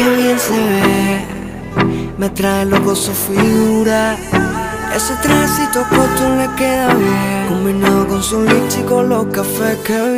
Que bien se ve, me trae loco su figura. Ese trajecito corto le queda bien, combinado con su lips y con los cafés que viene.